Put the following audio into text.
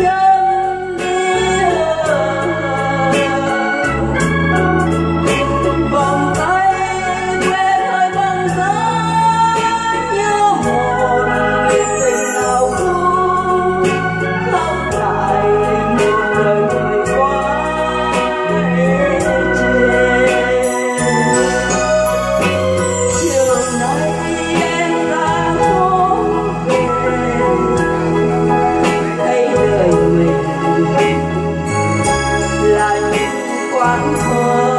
Yeah. 犯错